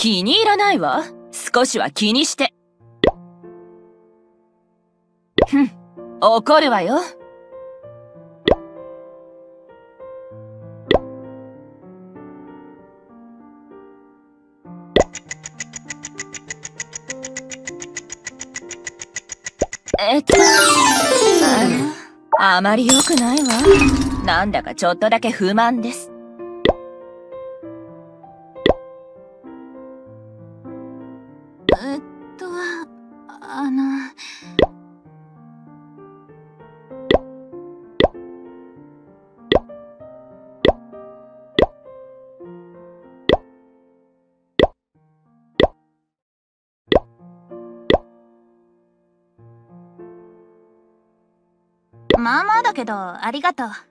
気に入らないわ。少しは気にして。ふん、怒るわよ。えっと、ああまり良くないわ。なんだかちょっとだけ不満です。まあまあだけど、ありがとう。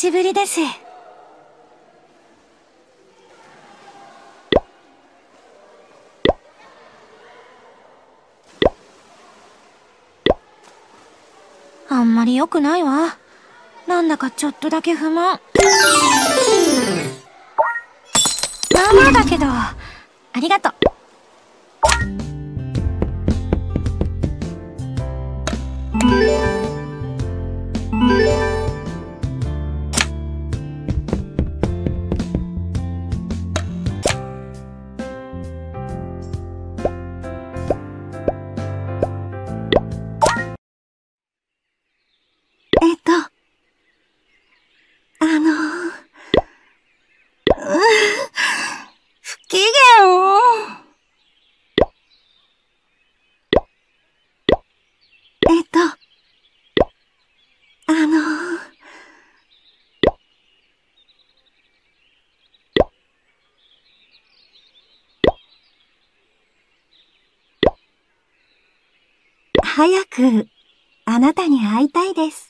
しぶりです。あんまり良くないわ。なんだかちょっとだけ不満。まあまあだけど、ありがとう。えっと、あの、不機嫌を。えっと、あの、早くあなたに会いたいです。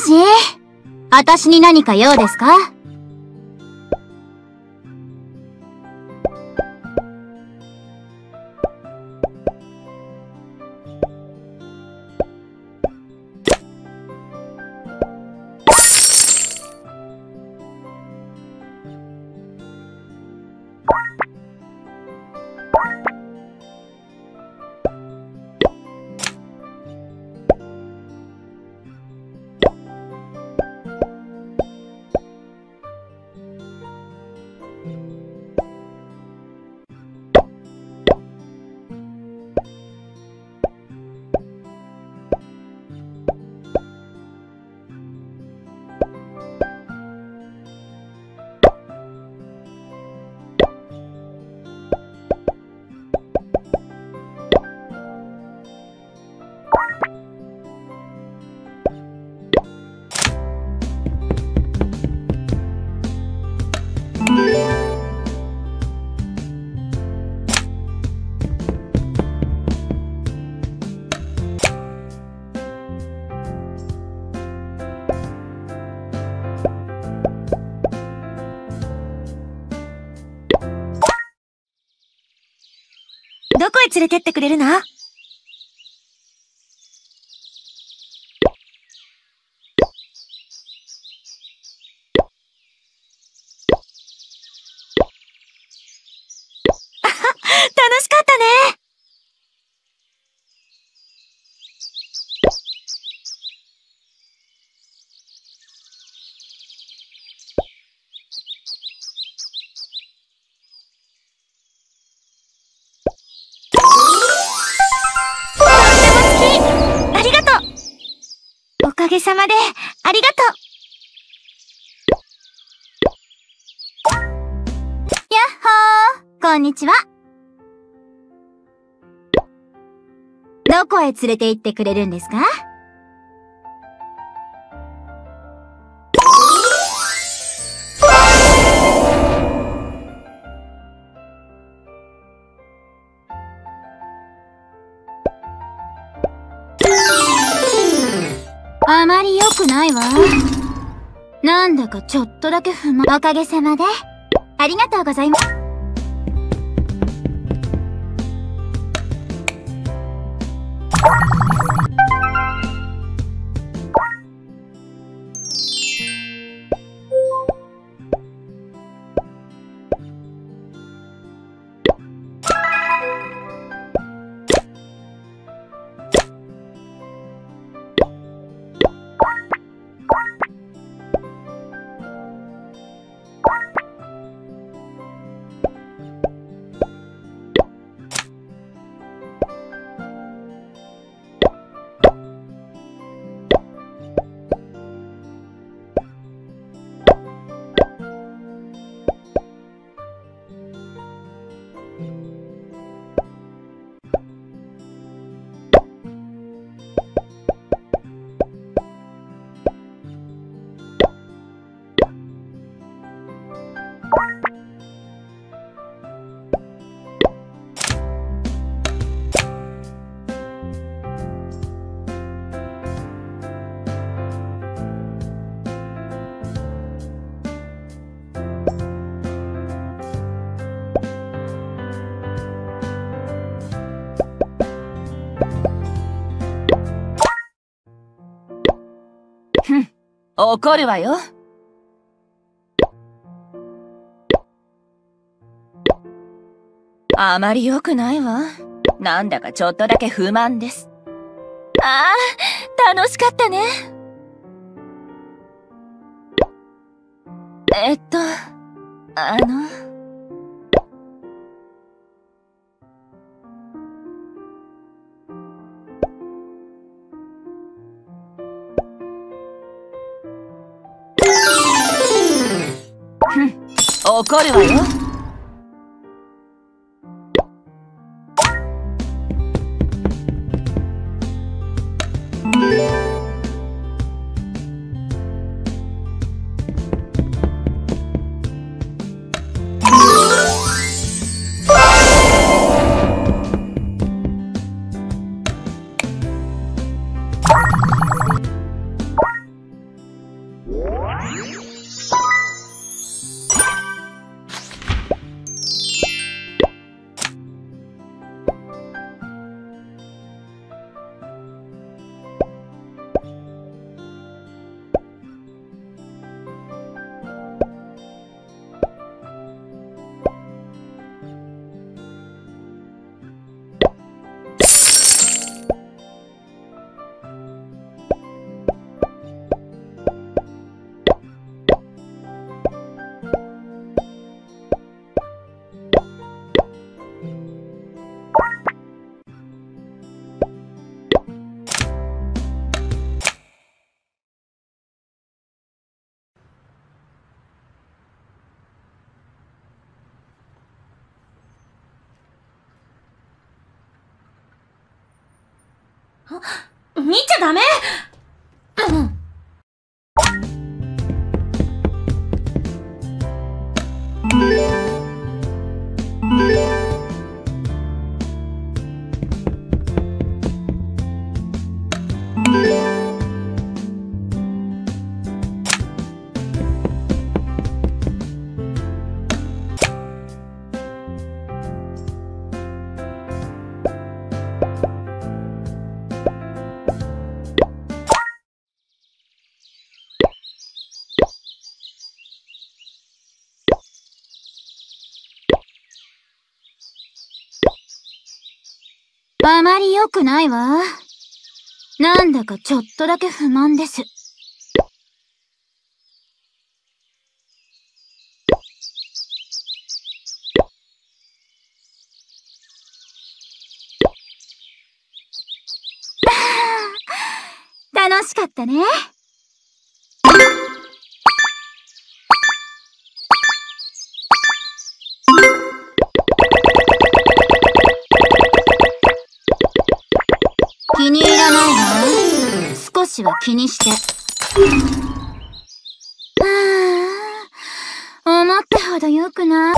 し私に何か用ですか？連れてってくれるな。げさまで、ありがとう。やっほー。こんにちは。どこへ連れて行ってくれるんですか？ないわ。なんだかちょっとだけ不満。おかげさまで。ありがとうございます。怒るわよ。あまり良くないわ。なんだかちょっとだけ不満です。ああ、楽しかったね。えっと、あの。怒るわよ。見ちゃダメ！あまり良くないわ。なんだかちょっとだけ不満です。楽しかったね。わ。少しは気にして。はあ、思ったほど良くない。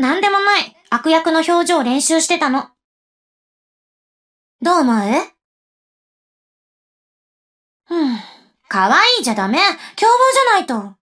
なんでもない。悪役の表情を練習してたの。どう思う？うん。可愛いじゃダメ。凶暴じゃないと。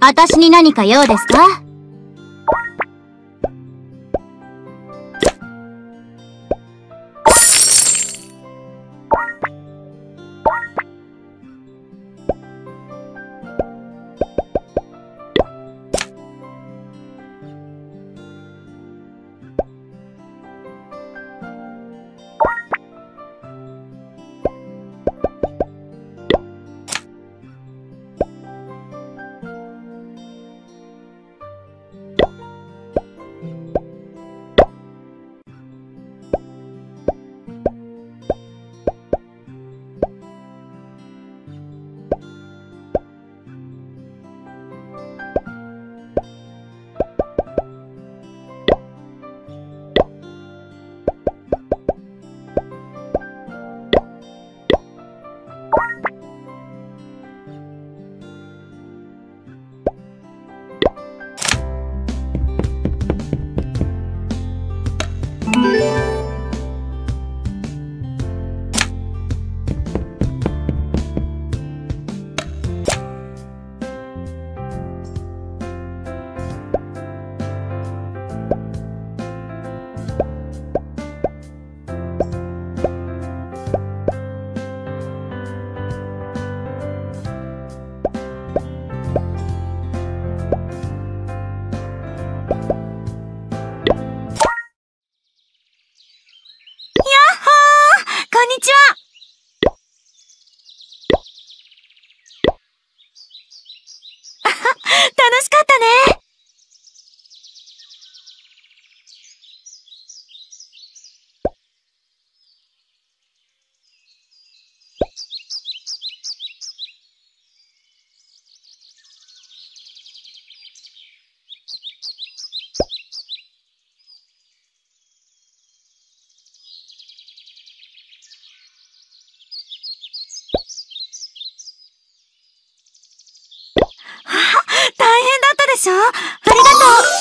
私に何か用ですか？しょありがとう。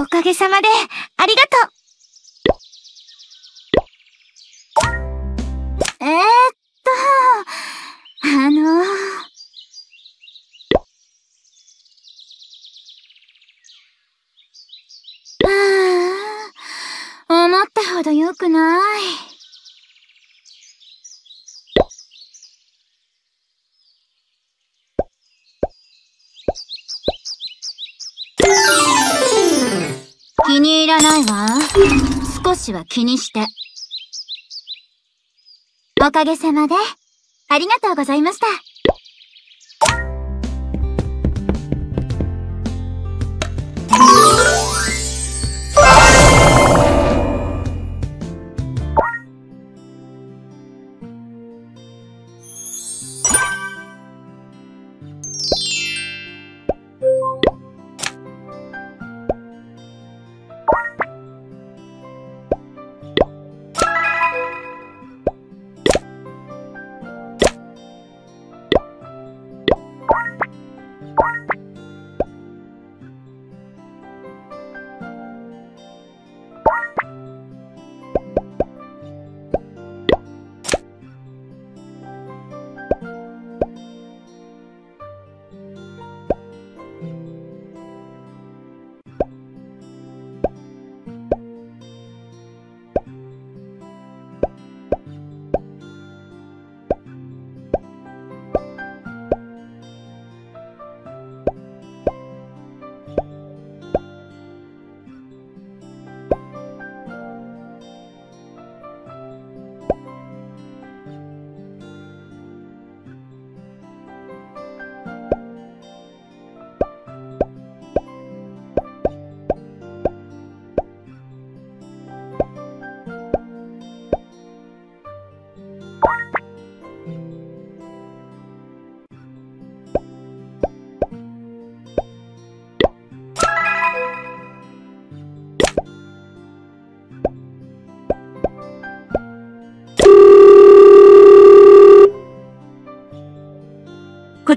おかげさまで、ど良くない。気に入らないわ。少しは気にして。おかげさまで、ありがとうございました。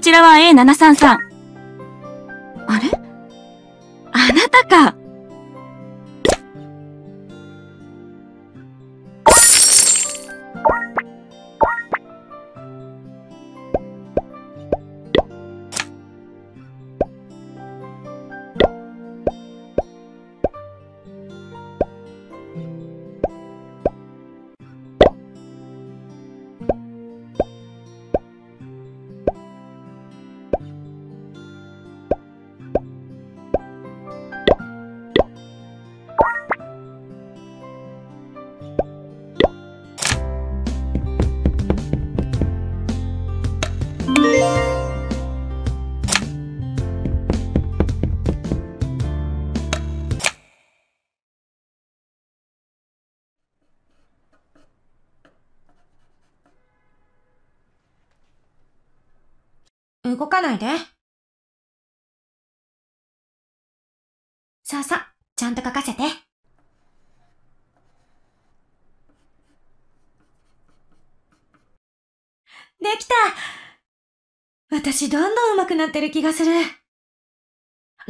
ちらは A733。動かないで。さあさあ、ちゃんと書かせて。できた私どんどん上手くなってる気がする。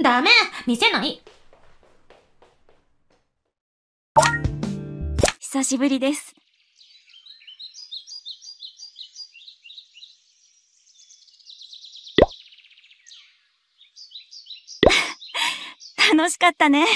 ダメ見せない久しぶりです。楽しかったね。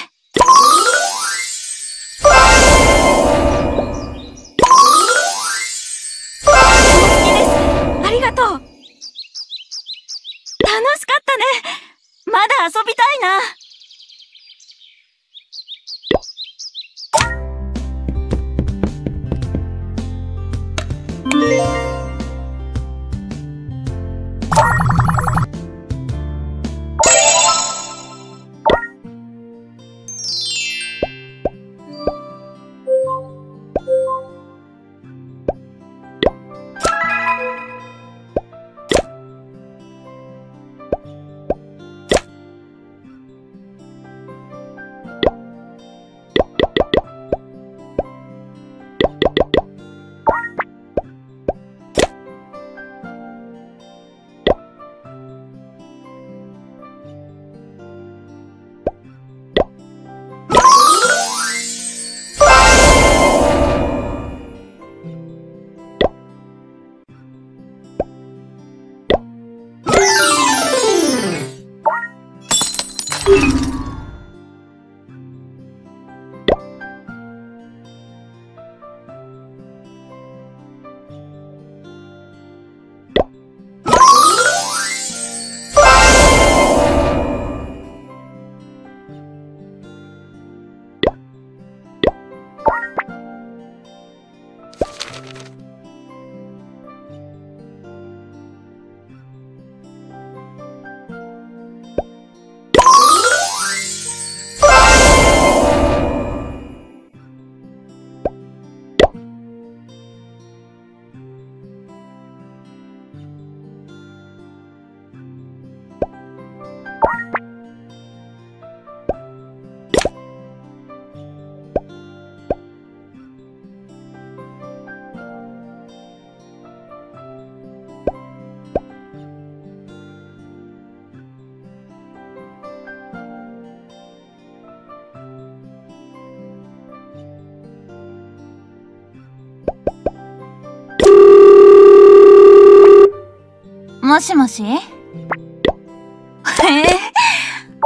もしもし？へ え、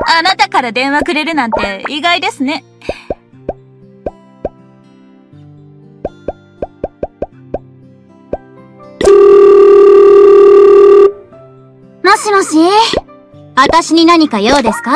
あなたから電話くれるなんて意外ですね。もしもし？私に何か用ですか？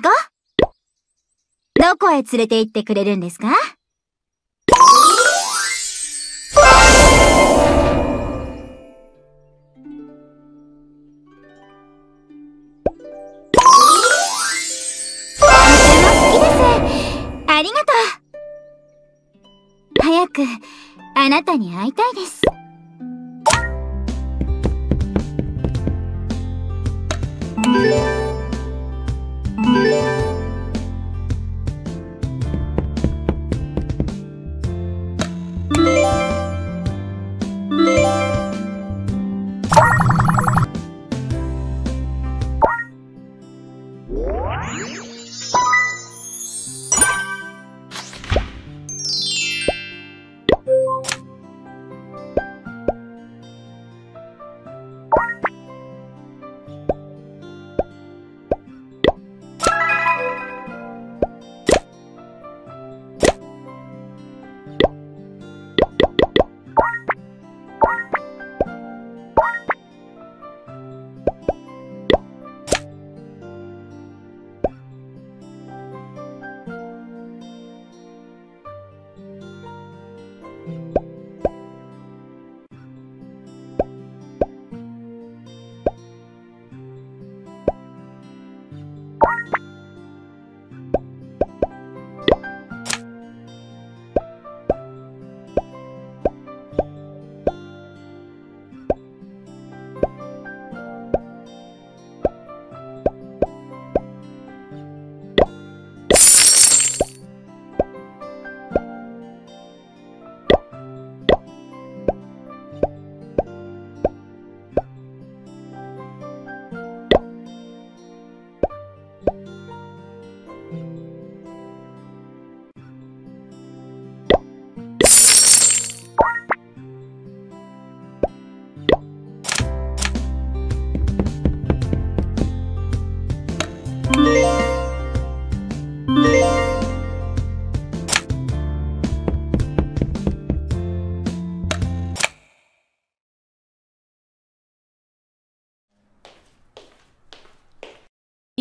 どこへ連れて行ってくれるんですか？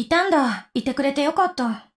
たんだ。いてくれてよかった。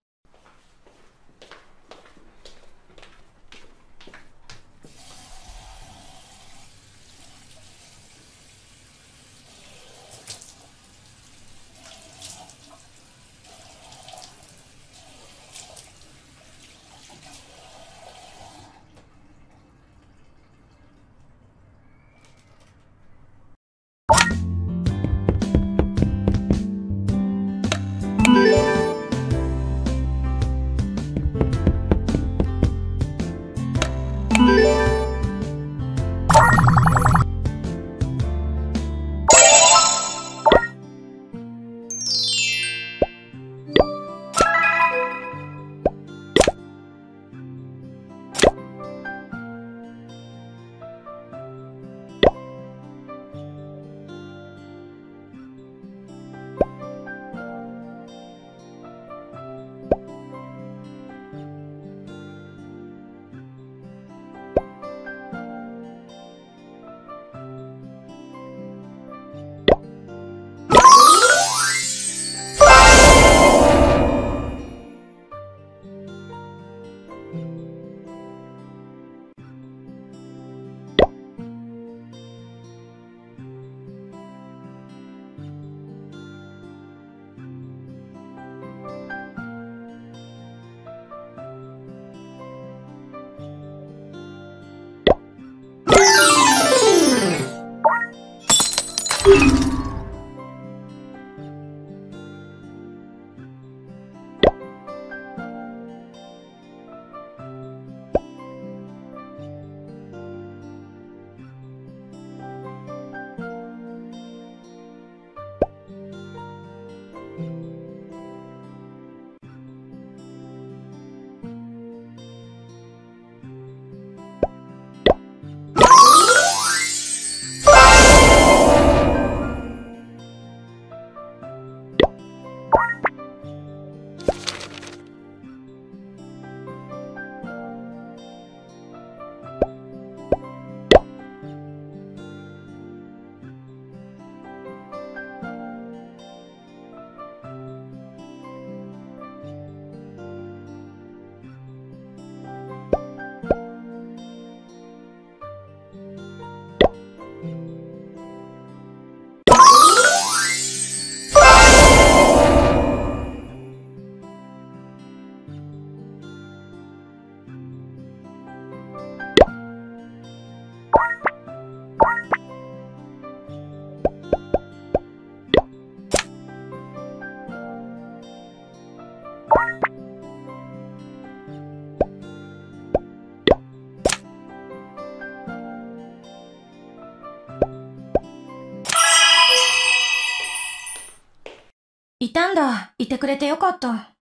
いたんだ。いてくれてよかった。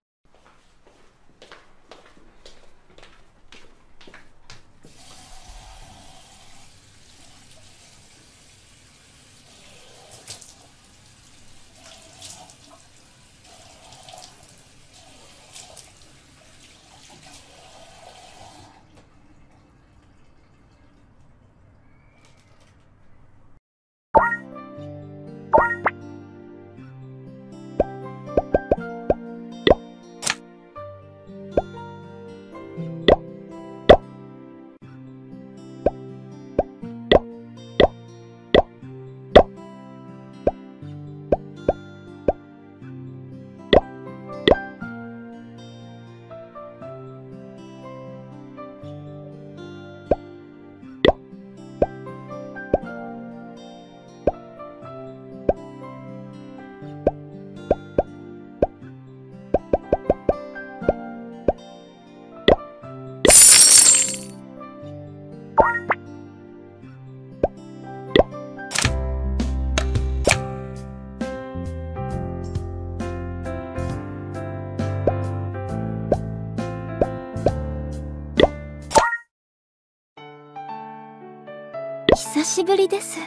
しぶりです。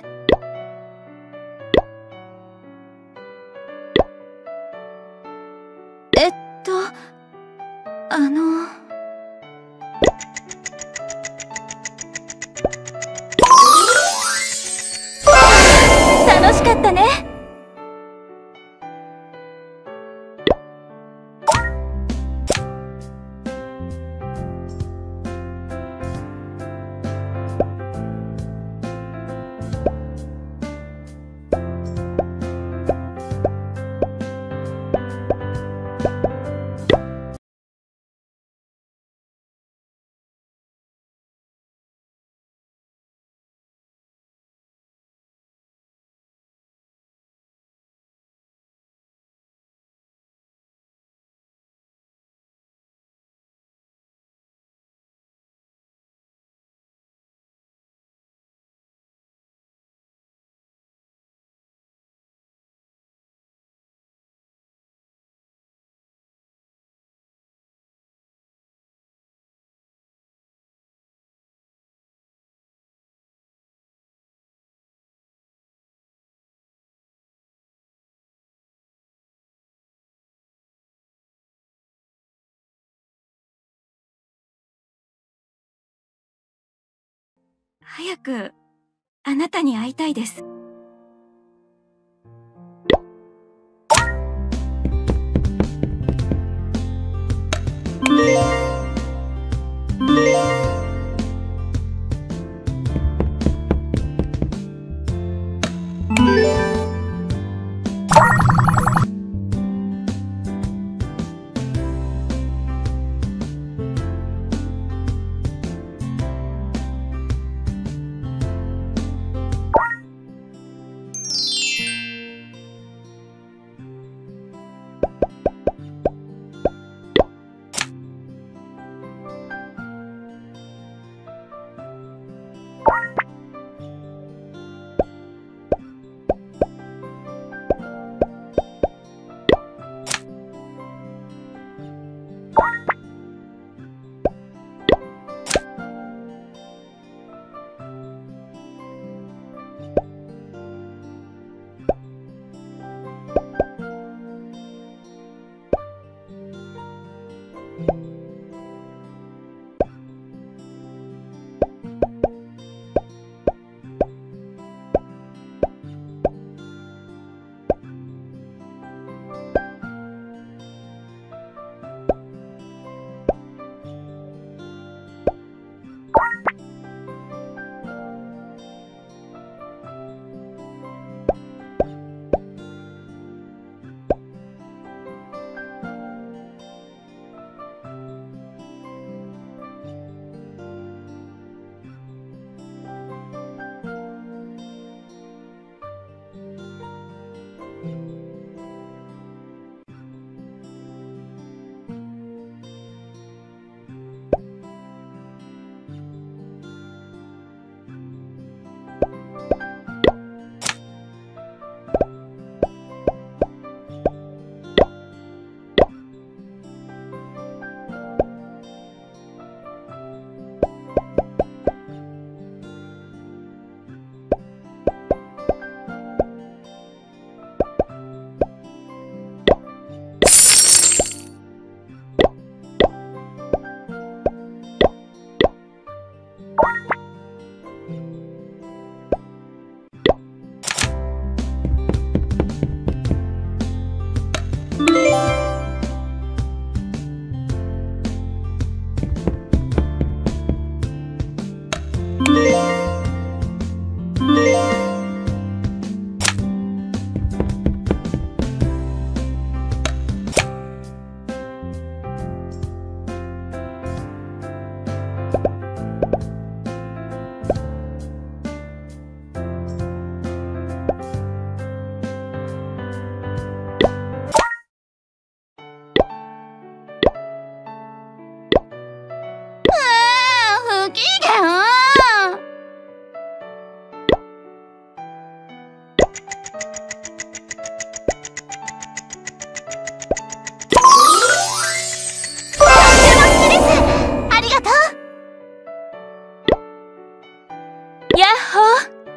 えっと、あの。早く、あなたに会いたいです。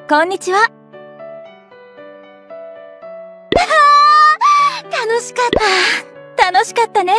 こんにちは。楽しかった。楽しかったね。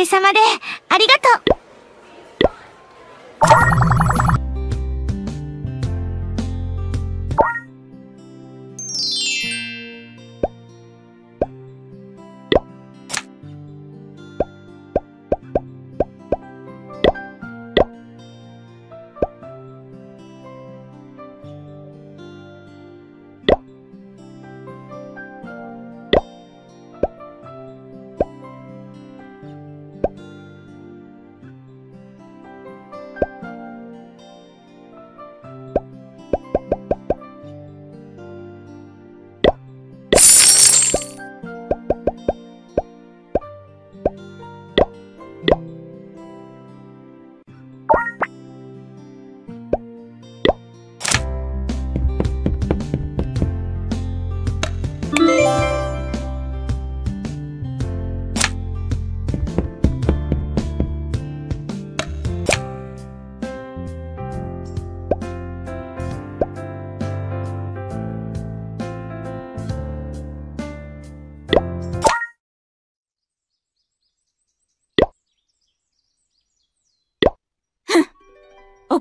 げさまで、ありがとう。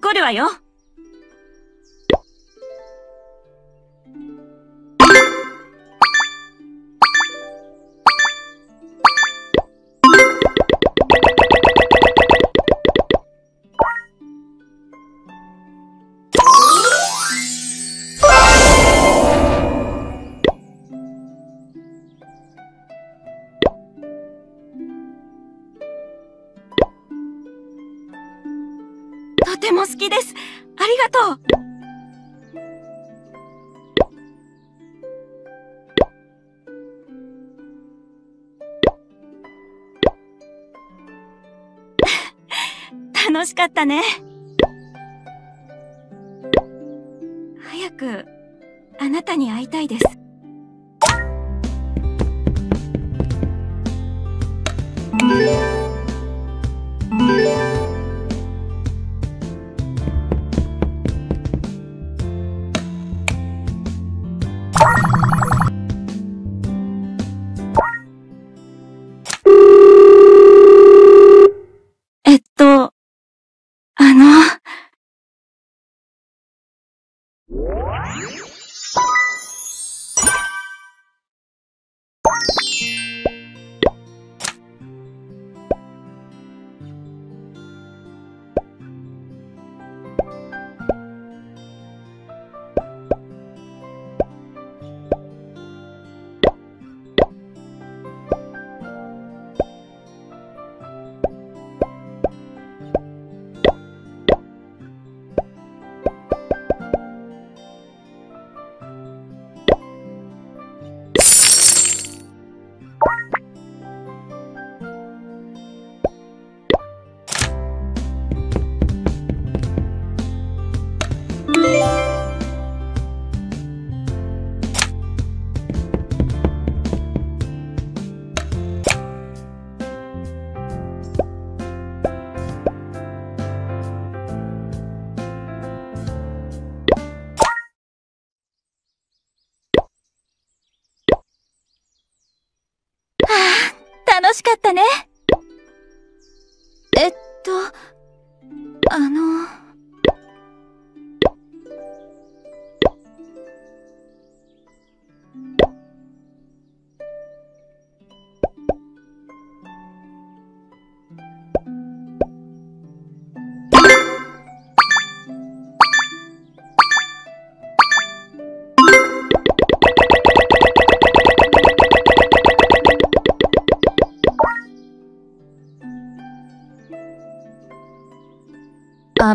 怒るわよ。ても好きです。ありがとう。楽しかったね。早く、あなたに会いたいです。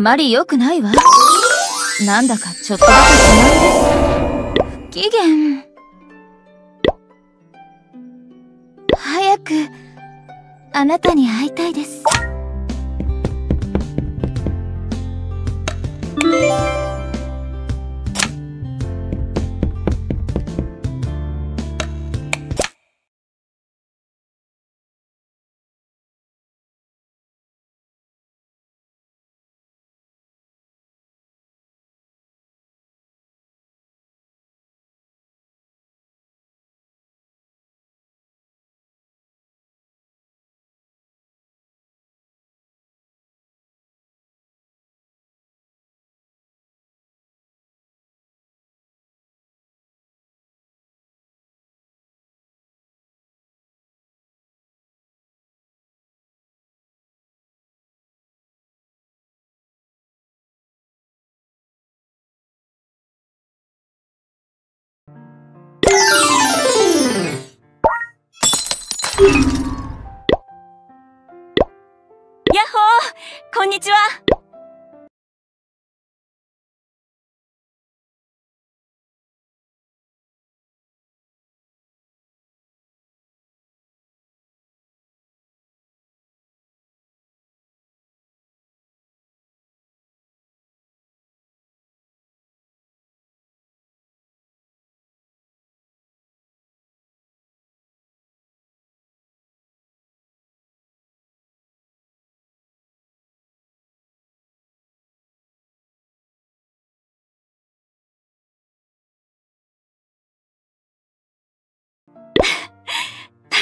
まり良くないわ。なんだかちょっとだけ不満です。不機嫌。早く、あなたに会いたいです。ヤッホーこんにちは。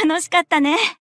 楽しかったね。